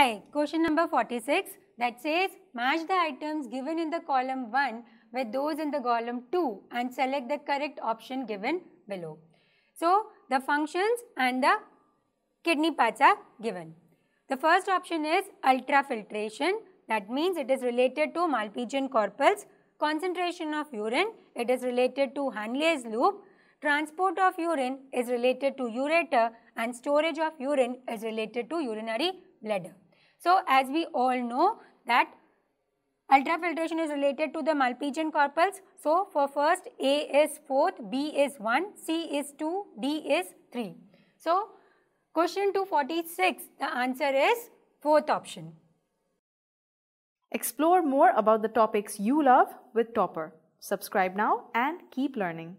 Hi, question number 46 that says match the items given in the column 1 with those in the column 2 and select the correct option given below. So, the functions and the kidney paths are given. The first option is ultrafiltration that means it is related to Malpighian corpus, concentration of urine, it is related to Henle's loop, transport of urine is related to ureter and storage of urine is related to urinary bladder. So, as we all know that ultrafiltration is related to the Malpighian corpus. So, for first A is 4th, B is 1, C is 2, D is 3. So, question 246 the answer is 4th option. Explore more about the topics you love with Toppr. Subscribe now and keep learning.